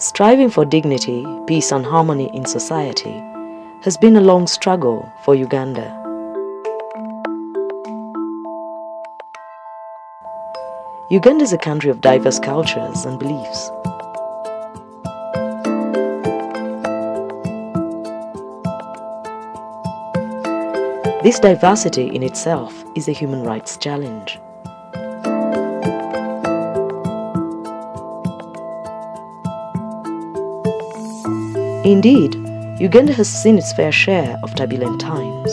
Striving for dignity, peace, and harmony in society has been a long struggle for Uganda. Uganda is a country of diverse cultures and beliefs. This diversity in itself is a human rights challenge. Indeed, Uganda has seen its fair share of turbulent times.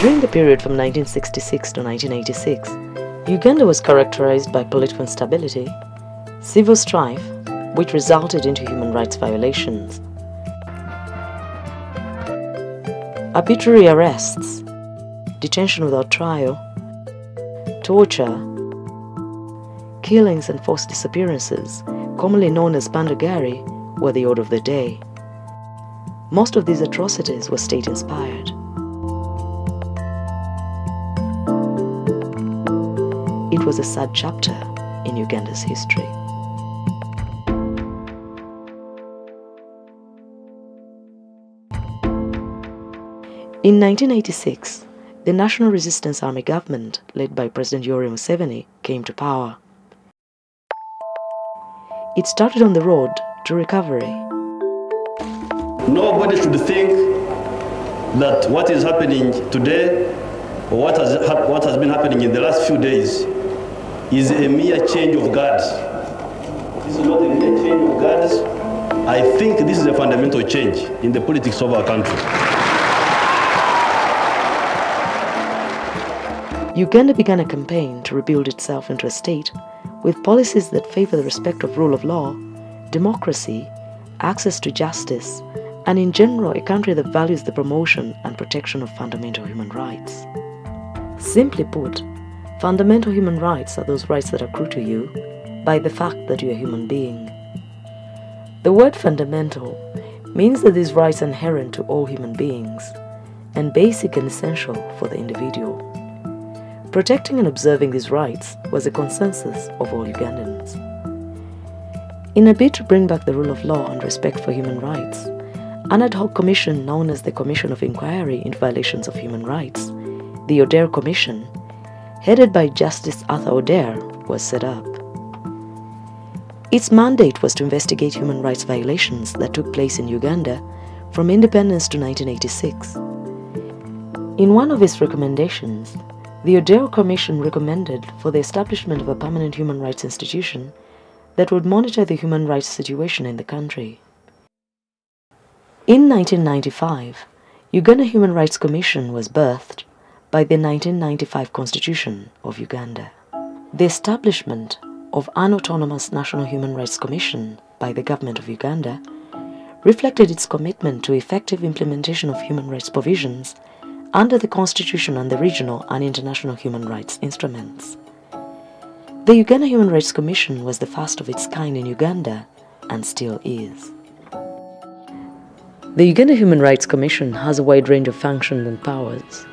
During the period from 1966 to 1986, Uganda was characterized by political instability, civil strife, which resulted into human rights violations, arbitrary arrests, detention without trial, torture, killings and forced disappearances, commonly known as Pandagari, were the order of the day. Most of these atrocities were state-inspired. It was a sad chapter in Uganda's history. In 1986, the National Resistance Army government, led by President Yoweri Museveni, came to power. It started on the road to recovery. Nobody should think that what is happening today or what has, what has been happening in the last few days is a mere change of guards. This is not a mere change of guards. I think this is a fundamental change in the politics of our country. Uganda began a campaign to rebuild itself into a state with policies that favor the respect of rule of law, democracy, access to justice, and in general a country that values the promotion and protection of fundamental human rights. Simply put, fundamental human rights are those rights that accrue to you by the fact that you're a human being. The word fundamental means that these rights are inherent to all human beings and basic and essential for the individual. Protecting and observing these rights was a consensus of all Ugandans. In a bid to bring back the rule of law and respect for human rights, an ad hoc commission known as the Commission of Inquiry into Violations of Human Rights, the Oder Commission, headed by Justice Arthur Oder, was set up. Its mandate was to investigate human rights violations that took place in Uganda from independence to 1986. In one of its recommendations, the Oder Commission recommended for the establishment of a permanent human rights institution that would monitor the human rights situation in the country. In 1995, Uganda Human Rights Commission was birthed by the 1995 Constitution of Uganda. The establishment of an autonomous National Human Rights Commission by the Government of Uganda reflected its commitment to effective implementation of human rights provisions under the Constitution and the regional and international human rights instruments. The Uganda Human Rights Commission was the first of its kind in Uganda and still is. The Uganda Human Rights Commission has a wide range of functions and powers.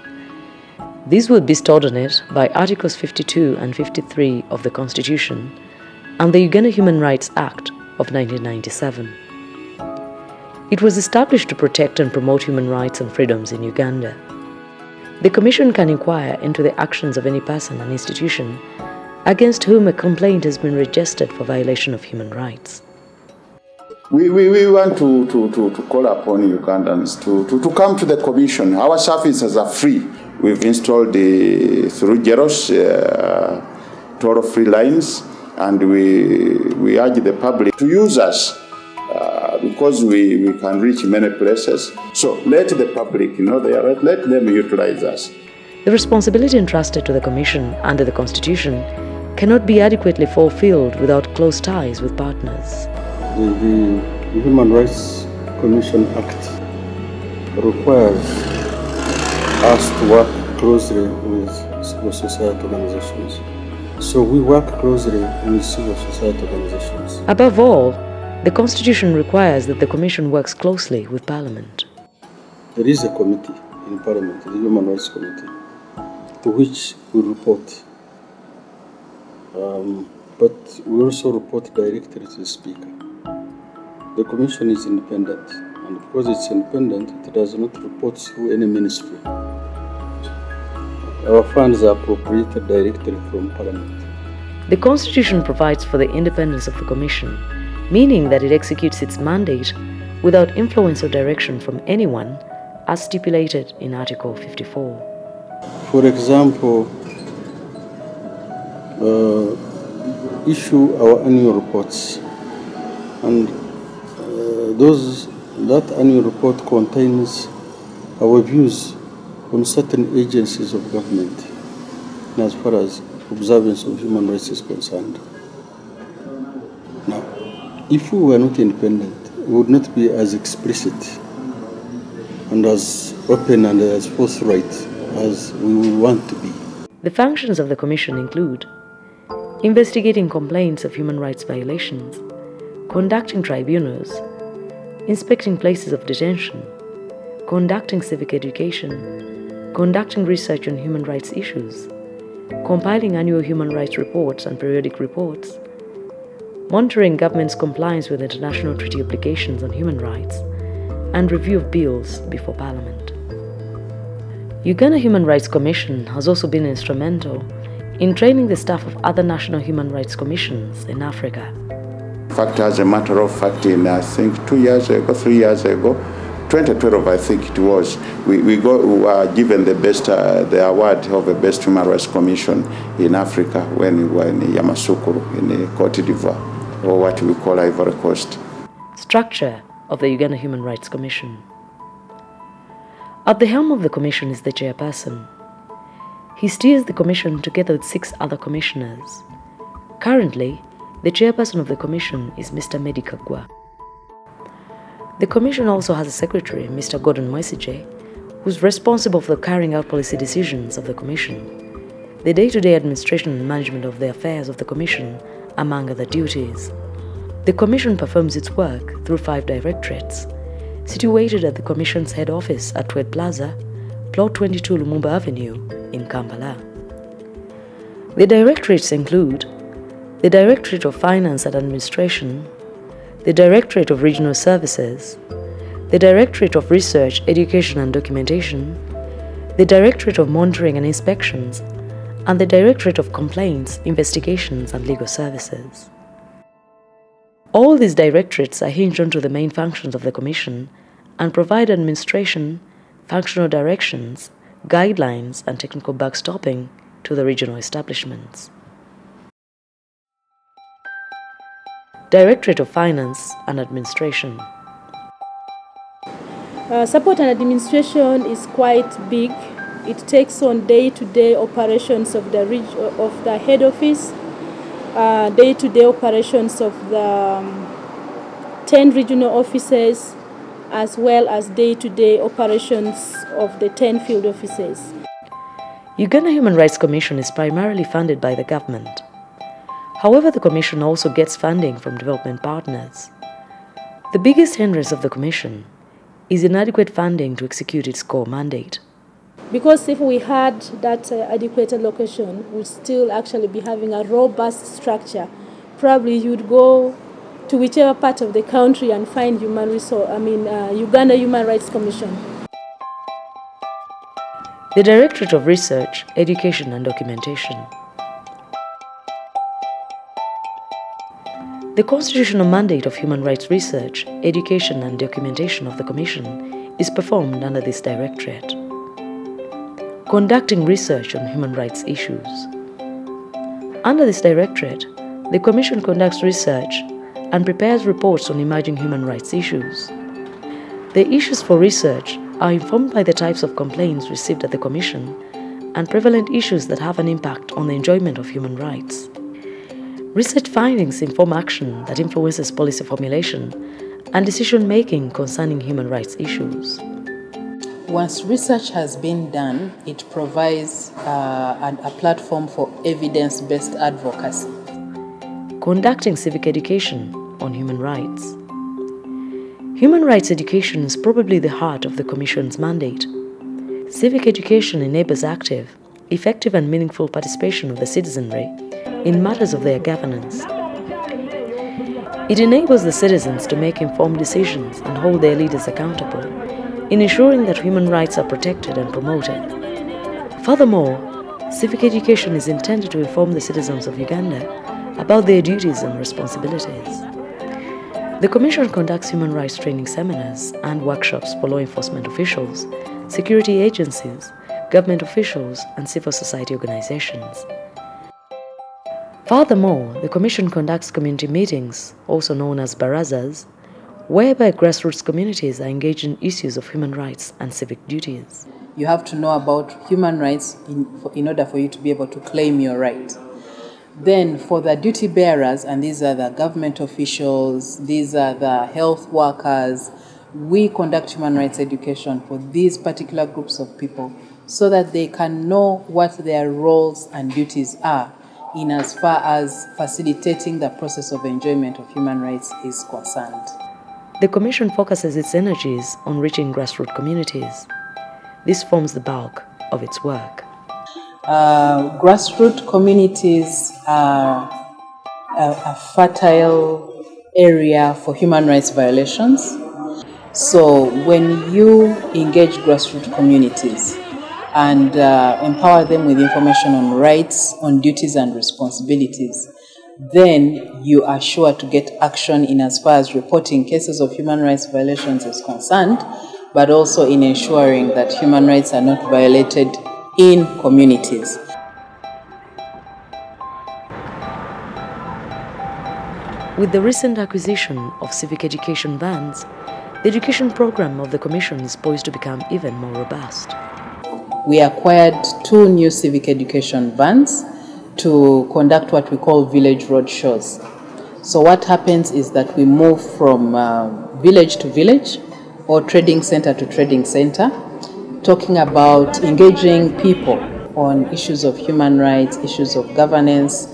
These were bestowed on it by Articles 52 and 53 of the Constitution and the Uganda Human Rights Act of 1997. It was established to protect and promote human rights and freedoms in Uganda. The Commission can inquire into the actions of any person and institution against whom a complaint has been registered for violation of human rights. We, we, we want to, to, to, to call upon Ugandans to, to, to come to the Commission. Our services are free. We've installed the, through Jeros, uh, total free lines, and we, we urge the public to use us because we, we can reach many places. So let the public you know their right, let them utilize us. The responsibility entrusted to the Commission under the Constitution cannot be adequately fulfilled without close ties with partners. The, the Human Rights Commission Act requires us to work closely with civil society organizations. So we work closely with civil society organizations. Above all, The Constitution requires that the Commission works closely with Parliament. There is a committee in Parliament, the Human Rights Committee, to which we report. Um, but we also report directly to the Speaker. The Commission is independent, and because it's independent, it does not report through any ministry. Our funds are appropriated directly from Parliament. The Constitution provides for the independence of the Commission, meaning that it executes its mandate without influence or direction from anyone, as stipulated in Article 54. For example, uh, issue our annual reports, and uh, those that annual report contains our views on certain agencies of government as far as observance of human rights is concerned. If we were not independent, we would not be as explicit and as open and as forthright as we would want to be. The functions of the Commission include investigating complaints of human rights violations, conducting tribunals, inspecting places of detention, conducting civic education, conducting research on human rights issues, compiling annual human rights reports and periodic reports, monitoring government's compliance with international treaty obligations on human rights, and review of bills before Parliament. Uganda Human Rights Commission has also been instrumental in training the staff of other national human rights commissions in Africa. In fact, as a matter of fact, in I think two years ago, three years ago, 2012, I think it was, we, we, we were given the best, uh, the award of the best human rights commission in Africa when we were in Yamoussoukro in Cote d'Ivoire, or what we call Ivory Coast. Structure of the Uganda Human Rights Commission. At the helm of the Commission is the chairperson. He steers the Commission together with six other commissioners. Currently, the chairperson of the Commission is Mr. Medi Kaggwa. The Commission also has a secretary, Mr. Gordon Mwesigye, who's responsible for carrying out policy decisions of the Commission, the day to day administration and management of the affairs of the Commission, among other duties. The Commission performs its work through five directorates, situated at the Commission's head office at Twed Plaza, Plot 22 Lumumba Avenue, in Kampala. The directorates include the Directorate of Finance and Administration, the Directorate of Regional Services, the Directorate of Research, Education and Documentation, the Directorate of Monitoring and Inspections, and the Directorate of Complaints, Investigations and Legal Services. All these directorates are hinged onto the main functions of the Commission and provide administration, functional directions, guidelines, and technical backstopping to the regional establishments. Directorate of Finance and Administration. Uh, support and administration is quite big. It takes on day-to-day operations of the of the head office, uh, day-to-day operations of the um, ten regional offices, as well as day-to-day operations of the ten field offices. Uganda Human Rights Commission is primarily funded by the government. However, the Commission also gets funding from development partners. The biggest hindrance of the Commission is inadequate funding to execute its core mandate. Because if we had that uh, adequate location, we'd still actually be having a robust structure. Probably you'd go to whichever part of the country and find human resource, I mean, uh, Uganda Human Rights Commission. The Directorate of Research, Education and Documentation. The constitutional mandate of human rights research, education, and documentation of the Commission is performed under this directorate. Conducting research on human rights issues. Under this directorate, the Commission conducts research and prepares reports on emerging human rights issues. The issues for research are informed by the types of complaints received at the Commission and prevalent issues that have an impact on the enjoyment of human rights. Research findings inform action that influences policy formulation and decision making concerning human rights issues. Once research has been done, it provides uh, a platform for evidence based advocacy. Conducting civic education on human rights. Human rights education is probably the heart of the Commission's mandate. Civic education enables active, effective, and meaningful participation of the citizenry in matters of their governance. It enables the citizens to make informed decisions and hold their leaders accountable in ensuring that human rights are protected and promoted. Furthermore, civic education is intended to inform the citizens of Uganda about their duties and responsibilities. The Commission conducts human rights training seminars and workshops for law enforcement officials, security agencies, government officials, and civil society organizations. Furthermore, the Commission conducts community meetings, also known as barazas, whereby grassroots communities are engaged in issues of human rights and civic duties. You have to know about human rights in, in order for you to be able to claim your right. Then, for the duty bearers, and these are the government officials, these are the health workers, we conduct human rights education for these particular groups of people so that they can know what their roles and duties are in as far as facilitating the process of enjoyment of human rights is concerned. The Commission focuses its energies on reaching grassroots communities. This forms the bulk of its work. Uh, grassroots communities are a, a, fertile area for human rights violations. So when you engage grassroots communities and uh, empower them with information on rights, on duties and responsibilities, then you are sure to get action in as far as reporting cases of human rights violations is concerned, but also in ensuring that human rights are not violated in communities. With the recent acquisition of civic education vans, the education program of the Commission is poised to become even more robust. We acquired two new civic education vans to conduct what we call village road shows. So what happens is that we move from uh, village to village or trading center to trading center talking about engaging people on issues of human rights, issues of governance.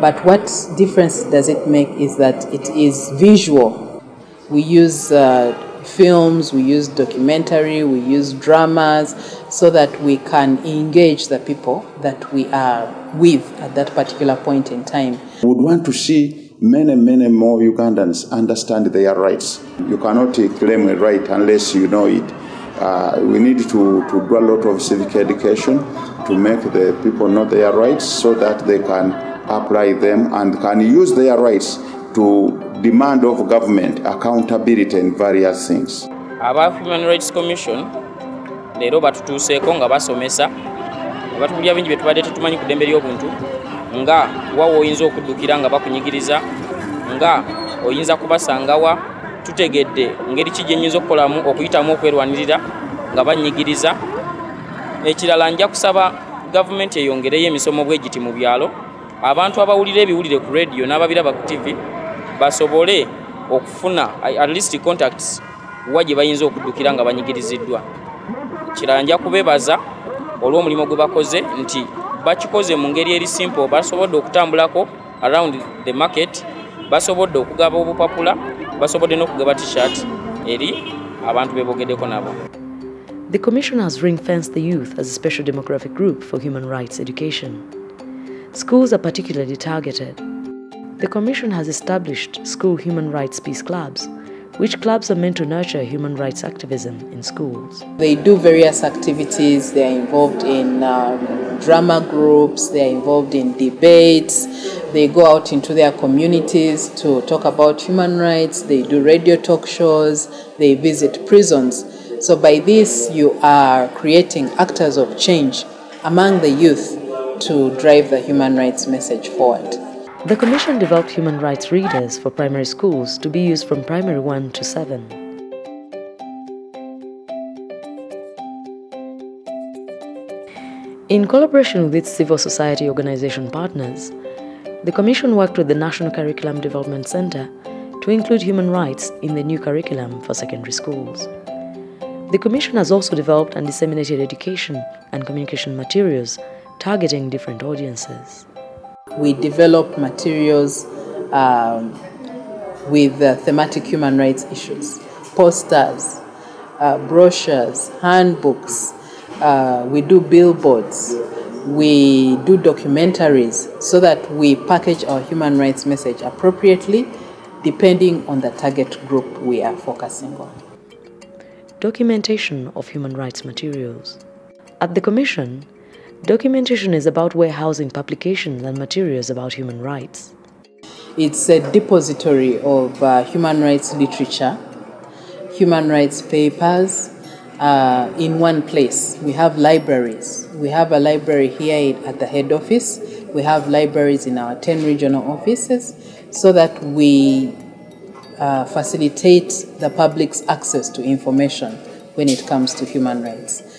But what difference does it make is that it is visual. We use uh, films, we use documentary, we use dramas so that we can engage the people that we are with at that particular point in time. We would want to see many, many more Ugandans understand their rights. You cannot claim a right unless you know it. Uh, we need to, to do a lot of civic education to make the people know their rights so that they can apply them and can use their rights to demand of government accountability and various things. aba human rights commission leero batutuuseeko nga basomesa nga batubulya bingi byetubadde tetumanyi ku ddembe ly'obuntu nga wawa oyinza okuddukira nga bakunyigiriza nga oyinza kubasangawa tutegedde ngeri ki gyenyinza okukolamu okuyitamu okwerwanirira nga banyigiriza ekirala nja kusaba gavumenti eyongereyo emisomo bwe giti mu byalo abantu abawulira ebiwulire ku radio n'ababiraba ku tv basobole okufuna at least contacts wa gye bayinza okuddukira nga banyigiriziddwa kirala nja kubebaza olw'omulimu gwe bakoze nti bakikoze mu ngeri eri simple basobodde okutambulako around the market basobodde okugaba obupapula basobodde n'okugaba t-shirt eri abantu bebogeddeko nabo The Commission has ring-fenced the youth as a special demographic group for human rights education. Schools are particularly targeted. The Commission has established school human rights peace clubs, which clubs are meant to nurture human rights activism in schools. They do various activities. They are involved in um, drama groups. They are involved in debates. They go out into their communities to talk about human rights. They do radio talk shows. They visit prisons. So by this, you are creating actors of change among the youth to drive the human rights message forward. The Commission developed human rights readers for primary schools to be used from primary 1 to 7. In collaboration with its civil society organization partners, the Commission worked with the National Curriculum Development Center to include human rights in the new curriculum for secondary schools. The Commission has also developed and disseminated education and communication materials targeting different audiences. We develop materials um, with uh, thematic human rights issues, posters, uh, brochures, handbooks, uh, we do billboards, we do documentaries so that we package our human rights message appropriately depending on the target group we are focusing on. Documentation of human rights materials. At the Commission, documentation is about warehousing publications and materials about human rights. It's a depository of uh, human rights literature, human rights papers uh, in one place. We have libraries. We have a library here at the head office. We have libraries in our 10 regional offices so that we uh, facilitate the public's access to information when it comes to human rights.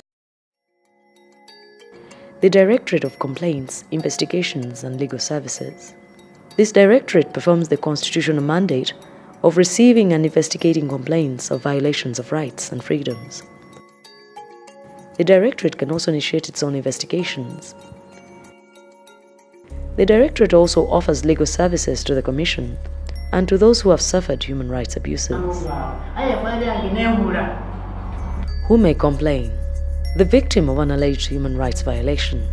The Directorate of Complaints, Investigations and Legal Services. This directorate performs the constitutional mandate of receiving and investigating complaints of violations of rights and freedoms. The Directorate can also initiate its own investigations. The Directorate also offers legal services to the Commission and to those who have suffered human rights abuses. Who may complain? The victim of an alleged human rights violation,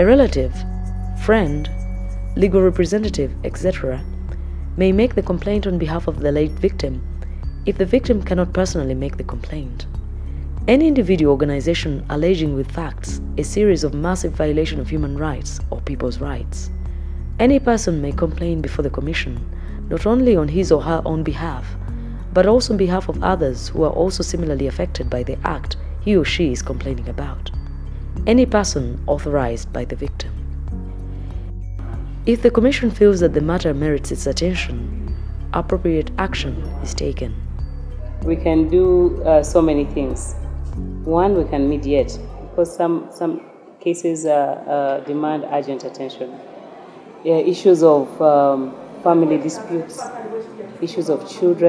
a relative, friend, legal representative, etc., may make the complaint on behalf of the alleged victim if the victim cannot personally make the complaint. Any individual organization alleging with facts a series of massive violation of human rights or people's rights. Any person may complain before the Commission, not only on his or her own behalf, but also on behalf of others who are also similarly affected by the act he or she is complaining about. Any person authorized by the victim. If the Commission feels that the matter merits its attention, appropriate action is taken. We can do uh, so many things. One, we can mediate because some, some cases uh, uh, demand urgent attention. Yeah, issues of um, family disputes, issues of children.